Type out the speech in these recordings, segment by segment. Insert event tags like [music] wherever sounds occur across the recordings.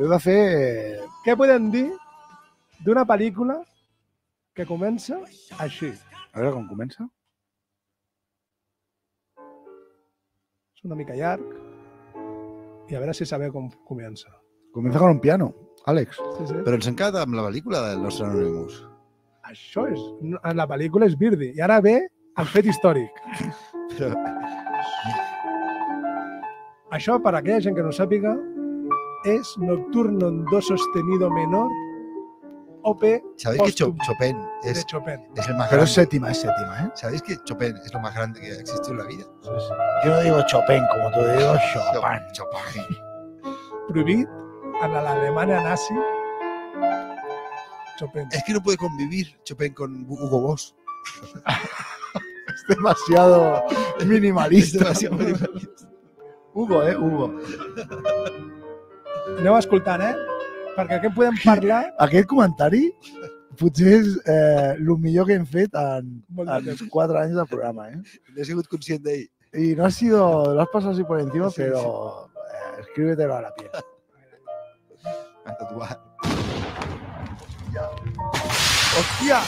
Heu de fer... Què podem dir d'una pel·lícula que comença així? A veure com comença. És una mica llarg i a veure si sabeu com comença. Comença con un piano, Àlex. Sí, sí. Però ens hem quedat amb la pel·lícula del nostre Anonymous. Això és... En la pel·lícula és Birdi. I ara ve el fet històric. [laughs] Però, Això, per a aquella gent que no sàpiga, és Nocturno en Do sostenido menor, OP ¿sabéis que. Chopin de es, Chopin. es el más grande? és sèptima, és sèptima, eh? ¿Sabéis que Chopin es lo más grande que existió en la vida? Yo no digo Chopin, como tú digo Chopin. Chopin. Prohibit en l'Alemanya nazi Chopin. Es que no puede convivir Chopin con Hugo Boss. [laughs] Es demasiado Es minimalista. demasiado minimalista. Hugo, eh? Hugo. Aneu escoltant, eh? Perquè aquí podem parlar Aquest comentari potser és eh, el millor que hem fet en, en temps. quatre anys de programa, eh? No he sido consciente ahí. Y no ha sido, lo has pasado así por encima, Sí, pero eh, escríbetelo a la piel. A tatuar. Hòstia!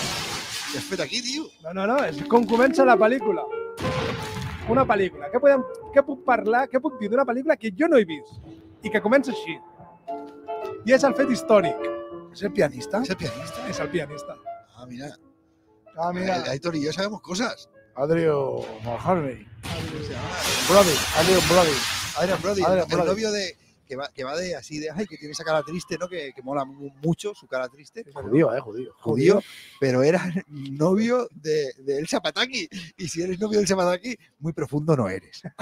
¿Qué has fet aquí, tío? No, no, no, és com comença la pel·lícula. Una pel·lícula. Què, podem, què puc parlar, què puc dir d'una pel·lícula que jo no he vist i que comença així? I és el fet històric. ¿Es el pianista? ¿Es el pianista? És el pianista. Ah, mira. Ah, mira, Eh, Aitor y yo sabemos cosas. Adrio Mulharney. Se llama Brody, Adrio Brody. Adrian Brody, Adrian el Brody. novio de que va, que va de así de ay que tiene esa cara triste, ¿no? Que, que mola mu- mucho su cara triste. Judío, eh, judío. Judío, pero era novio de, de Elsa Pataki. Y si eres novio de Elsa Pataki, muy profundo no eres. [laughs]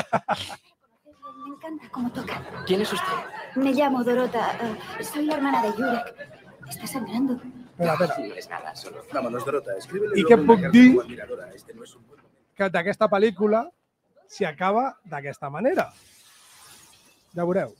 Me encanta cómo toca. ¿Quién es usted? Me llamo Dorota. eh, soy la hermana de Jurek. Está sangrando. Espera, espera. No es nada, solo. Vámonos, Dorota, escríbele I què puc dir? Este no es un buen. Que d'aquesta pel·lícula s'hi acaba d'aquesta manera. Ja veureu.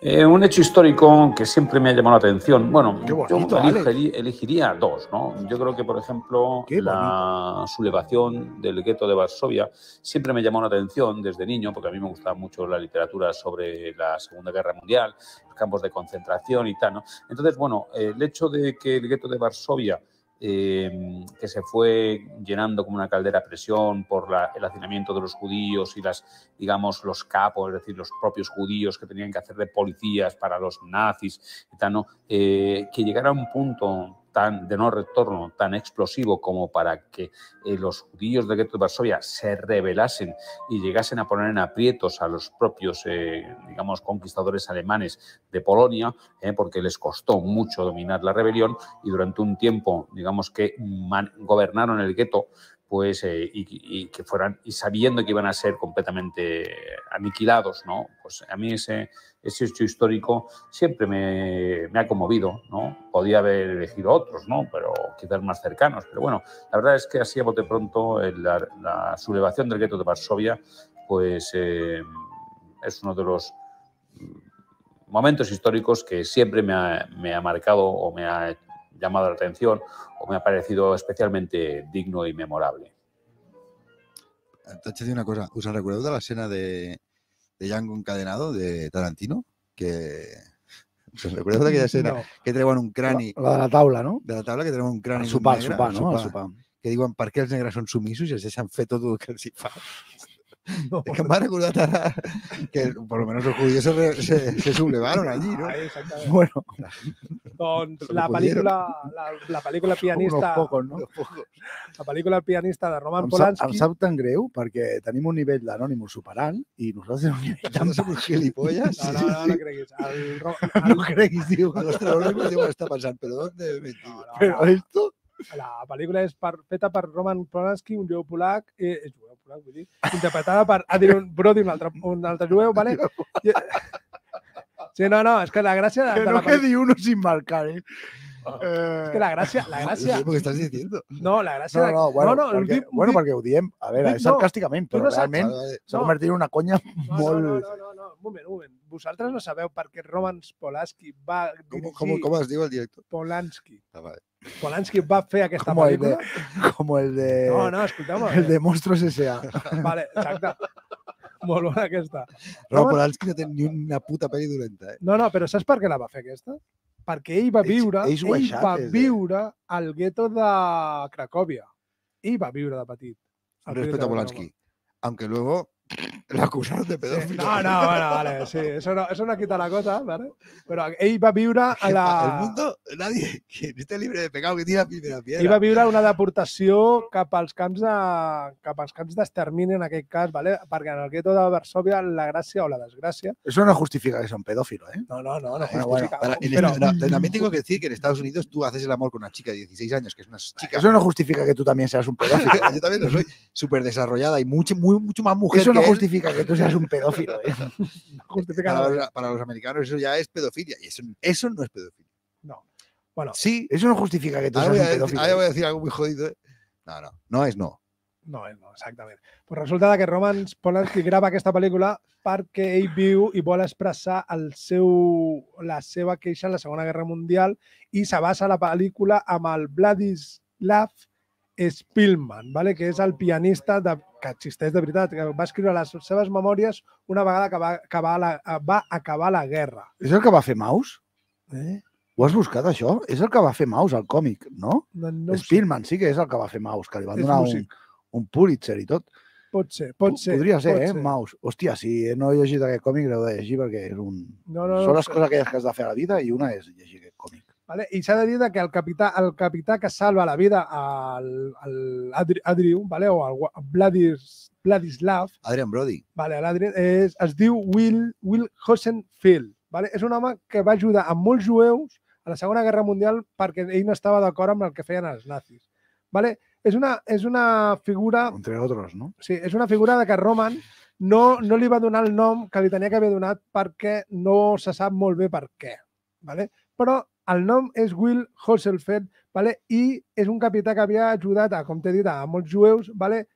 Eh, un hecho histórico que siempre me ha llamado la atención. Bueno, bonito, yo elegiría, elegiría dos, ¿no? Yo creo que, por ejemplo, la sublevación del gueto de Varsovia siempre me llamó la atención desde niño, porque a mí me gustaba mucho la literatura sobre la Segunda Guerra Mundial, los campos de concentración y tal, ¿no? Entonces, bueno, el hecho de que el gueto de Varsovia eh, que se fue llenando como una caldera a presión por la- el hacinamiento de los judíos y las, digamos, los capos, es decir, los propios judíos que tenían que hacer de policías para los nazis y tal, ¿no? Eh, que llegara a un punto tan de no retorno, tan explosivo como para que eh, los judíos del gueto de Varsovia se rebelasen y llegasen a poner en aprietos a los propios, eh, digamos, conquistadores alemanes de Polonia, eh, porque les costó mucho dominar la rebelión y durante un tiempo, digamos que gobernaron el gueto, pues, eh, y, y que fueran, y sabiendo que iban a ser completamente aniquilados, ¿no? Pues a mí ese, ese hecho histórico siempre me, me ha conmovido, ¿no? Podía haber elegido otros, ¿no? Pero quizás más cercanos. Pero bueno, la verdad es que así a bote pronto el- la, la sublevación del gueto de Varsovia, pues eh, es uno de los momentos históricos que siempre me ha, me ha marcado o me ha llamado la atención o me ha parecido especialmente digno y memorable. T'haig de dir una cosa. Us en recordeu de l'escena de, de Django encadenado de Tarantino? Que... Us en recordeu d'aquella [laughs] escena No. que treuen un crani La de la taula, no? de la taula, que treuen un crani El sopar, negre, sopar, no? El sopar, sopar. que diuen per què els negres són sumissos i els deixen fer tot el que els hi fa. [laughs] No. Es que recordado ahora que por lo menos los judíos se, se, se sublevaron [laughs] allí, ¿no? Exactament. Bueno, Però la no pel·lícula, la, la pel·lícula [laughs] unos pianista, pocos, no? la pel·lícula El pianista de Roman Em Polanski, em sap tan greu perquè tenim un nivell d'anònimos superant i nosaltres un nivell tan No somos gilipollas. No, no, no, no creguis. El, Ro- No creguis, tio. A los terroristas digo, está pasando, pero ¿dónde he metido? no, no, Pero no. esto... La pel·lícula és per, feta per Roman Polanski, un jueu polac, eh, és jueu polac, vull dir, interpretada per Adrian Brody, un altre, un altre jueu, ¿vale? I- Sí, no, no, és que la gràcia de, Que de no la pel·lícula... quede uno sin marcar, ¿eh? És que la gràcia, la [laughs] No gràcia... qué estás diciendo. No, la gràcia... No, de- no, bueno, no, no, perquè, dic- bueno, perquè ho diem, a veure, dic- és no, sarcàsticament, tu però no realment vale. s'ha No. convertit en una conya No, molt... no, no, no, no, un moment, un moment. Vosaltres no sabeu per què Roman Polanski va ¿Cómo, dirigir... cómo, cómo os digo el director? Polanski. Ah, vale. Polanski va fer aquesta Como el de-. Como el de, No, no, escolteu-me. el de Monstruos S.A. [laughs] Vale, exacte. Molt bona aquesta. Roman Roman- Polanski no tiene ni una puta peli dolenta, eh? No, no, però saps per què la va fer aquesta? Perquè ell va Ells- viure, ells ho ell va des de- viure al gueto de Cracòvia. Ell va viure de petit. gueto a Polanski. Aunque luego lo acusaron de pedófilo. no, no, bueno, vale, sí, eso no, eso no quita la cosa, ¿vale? Però ell va viure a El la... mundo, nadie [laughs] que esté libre de pecado que tira la primera piedra. Ell va viure una deportació cap als camps de, cap als camps d'extermini en aquest cas, ¿vale? perquè en el gueto de Varsovia la gràcia o la desgràcia... Eso no justifica que sea un pedófilo, ¿eh? No, no, no, no Bueno, justifica. En no, también tengo que decir que en Estados Unidos tú haces el amor con una chica de 16 años, que es una chica. Eso no justifica que tú también seas un pedófilo. [laughs] Yo también lo soy súper desarrollada y mucho, muy, mucho más mujer Eso no que él. justifica que tú seas un pedófilo, ¿eh? [laughs] justifica Para los, para los americanos eso ya es pedofilia y eso, eso no es pedofilia. No. Bueno, Sí, Eso no justifica que decir, pedófilo. ahora voy a decir algo muy jodido. ¿eh? No, no, no es no. No, eh, no, exactament. Pues resulta que Roman Polanski [laughs] grava aquesta pel·lícula perquè ell viu i vol expressar el seu, la seva queixa en la Segona Guerra Mundial i se basa la pel·lícula amb el Vladislav Spielman, vale? que és el pianista de, que existeix de veritat, que va escriure les seves memòries una vegada que va acabar la, va acabar la guerra. És el que va fer Maus? Eh? Ho has buscat, això? És el que va fer Maus, el còmic, no? No, no. Spielman sí que és el que va fer Maus, que li van donar un, un Pulitzer i tot. Pot ser, pot ser. Podria ser, pot eh, Maus. Hòstia, si no he llegit aquest còmic, l'heu de llegir perquè és un... No, no, Són no les sé. coses aquelles que has de fer a la vida i una és llegir aquest còmic. Vale? I s'ha de dir que el capità, el capità que salva la vida al, al Adri, Adriu, vale? o al Vladis, Vladislav, Adrian Brody. vale? és, es diu Will, Will Hosenfield. Vale? És un home que va ajudar a molts jueus a la Segona Guerra Mundial perquè ell no estava d'acord amb el que feien els nazis. Vale? És, una, és una figura Entre otros, no? Sí, és una figura de que Roman no, no li va donar el nom que li tenia que haver donat perquè no se sap molt bé per què. Vale? Però el nom és Will Hosselfeld vale? i és un capità que havia ajudat, a, com t'he dit, a molts jueus vale?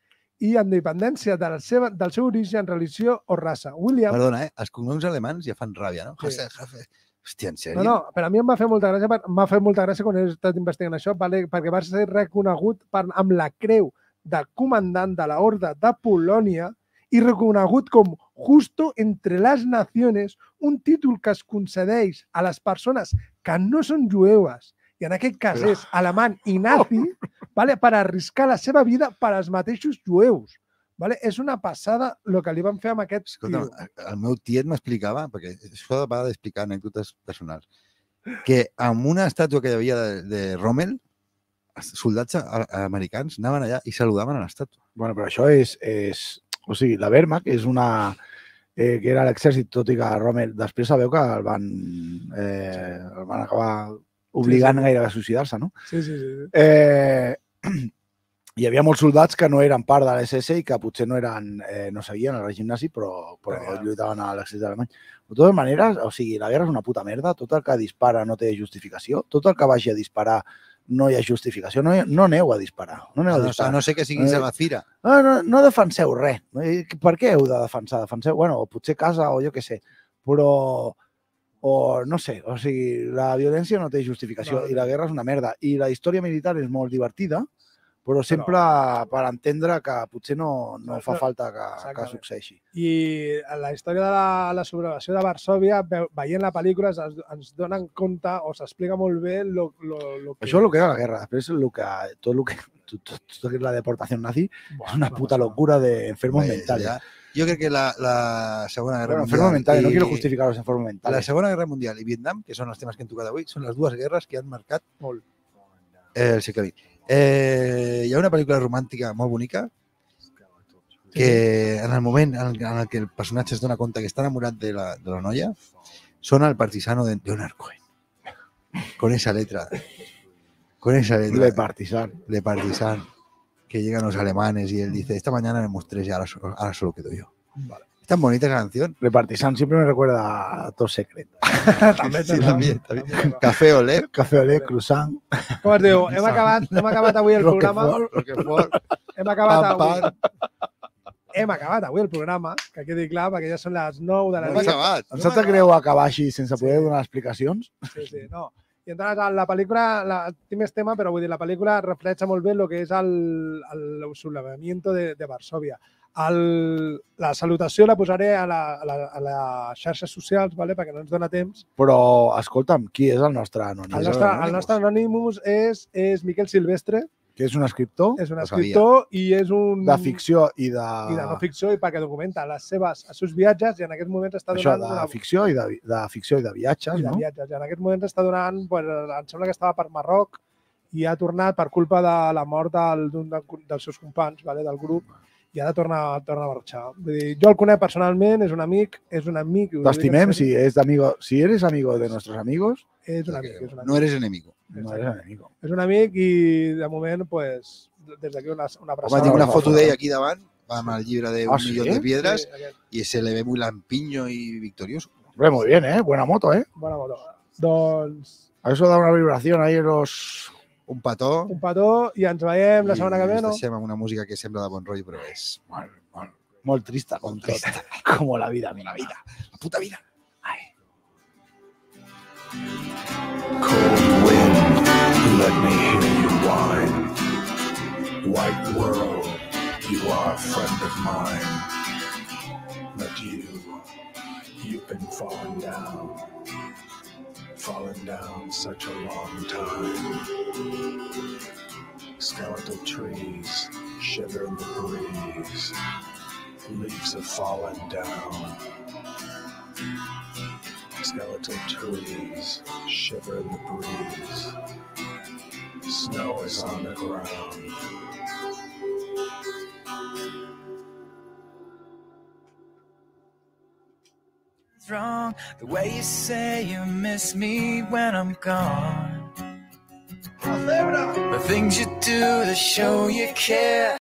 i amb dependència de la seva, del seu origen, religió o raça. William, Perdona, eh? Els cognoms alemans ja fan ràbia, no? Sí. Hòstia, en no, sèrio? no, però a mi em va fer molta gràcia, m'ha fet molta gràcia quan he estat investigant això, vale? perquè va ser reconegut per, amb la creu de comandant de la Horda de Polònia i reconegut com justo entre les nacions, un títol que es concedeix a les persones que no són jueves, i en aquest cas és alemany i nazi, [laughs] vale? per arriscar la seva vida per als mateixos jueus. Vale? És una passada el que li van fer amb aquest Escolta, tio. el meu tiet m'explicava, perquè això de vegades d'explicar anècdotes personals, que amb una estàtua que hi havia de, de Rommel, soldats a- a- americans anaven allà i saludaven a l'estàtua. Bueno, però això és, és... O sigui, la Wehrmacht és una... Eh, que era l'exèrcit, tot i que Rommel després sabeu que el van, eh, el van acabar obligant sí. gairebé a suïcidar-se, no? Sí, sí, sí. sí. Eh, [clears throat] hi havia molts soldats que no eren part de l'SS i que potser no eren, eh, no seguien el règim nazi, però, però Però- lluitaven a l'exèrcit alemany. De totes maneres, o sigui, la guerra és una puta merda, tot el que dispara no té justificació, tot el que vagi a disparar no hi ha justificació, no, hi- no aneu a disparar, no aneu A a no, disparar. no sé que siguis a la fira. Ah, no, no defenseu res. Per què heu de defensar? Defenseu, bueno, o potser casa o jo què sé, però o no sé, o sigui, la violència no té justificació No, i la guerra és una merda. I la història militar és molt divertida, però sempre per entendre que potser no, no fa falta que, que succeeixi. I a la història de la, la sublevació de Varsovia, ve- veient la pel·lícula, ens, ens donen compte o s'explica molt bé lo, lo, lo que... Això és el que era la guerra. Després, el que, tot el que, tot, tot, que és la deportació nazi Buah, és una puta locura de enfermos Vaya, mentales. ya. Yo creo que la, la Segunda Guerra Bueno, Mundial. enfermos mentales, no quiero justificar los enfermos La mentales. Segunda Guerra Mundial y Vietnam, que son los temas que hem tocat avui, són les dues guerres que han marcat Molt. el segle XX. Eh, hi ha una pel·lícula romàntica molt bonica que en el moment en el, en el que el personatge es dona compte que està enamorat de la, de la noia, sona el partisano de Leonard Cohen. Con esa letra. con esa letra de partisan. de partisan, que llegan los alemanes y él dice, esta mañana éramos tres y ahora, solo- ahora solo quedo yo. Es tan bonita esa canción. De partisan siempre me recuerda a Top Secret. [laughs] També, Sí, també, també. Café Olé, Café Olé, croissant, Com es diu? Hem acabat, hem acabat avui el programa. Roquefort. Hem acabat Pam, avui, hem acabat avui el programa, que quedi clar, perquè ja són les 9 de la nit. acabat. Em sap greu acabar així sense poder donar explicacions? Sí, sí, no. I entonces la, la pel·lícula, la, tinc més tema, però vull dir, la pel·lícula refleja molt bé el que és el, el sublevamiento de, de Varsovia. El, la salutació la posaré a, la, a, la, a les xarxes socials, vale? perquè no ens dona temps. Però, escolta'm, qui és el nostre anònim? El nostre, el nostre Anonymous és, és Miquel Silvestre, Que és un escriptor és un escriptor i és un... de ficció i de... i de no ficció i perquè documenta les seves, els seus viatges i en aquests moments està Això, donant de una, ficció i de, de ficció i de viatges, i de no? viatges. I en aquests moments està donant, pues, em sembla que estava per Marroc i ha tornat per culpa de la mort del- d'un del, dels seus companys vale, del grup i ha de tornar, tornar a marxar. Vull dir, jo el conec personalment, és un amic, és un amic. i T'estimem si, és d'amigo, si eres amigo de nuestros amigos, És un amic, és un amic. No eres enemigo. no eres enemigo. És un amic i de moment, pues, des d'aquí una, una Home, abraçada. tinc una foto d'ell aquí davant, amb el llibre de Ah, Un sí? millón de piedras, Sí, y se le ve muy lampiño y victorioso. Hombre, muy bien, ¿eh? Buena moto, ¿eh? bona moto. Doncs Eso da una vibración ahí en los... Un petó. un petó i ens veiem la setmana que ve, ens no? deixem amb una música que sembla de bon rotllo, però és Bueno, bueno, molt trista, com tot. [laughs] Como la vida, mi la vida. la puta vida. Cold wind, let me hear you whine. White world, you are a friend of mine. But you, you've been falling down, falling down such a long time. Skeletal trees shiver in the breeze. Leaves have fallen down. Skeletal trees shiver in the breeze. Snow is on the ground. It's wrong the way you say you miss me when I'm gone. The things you do to show you care.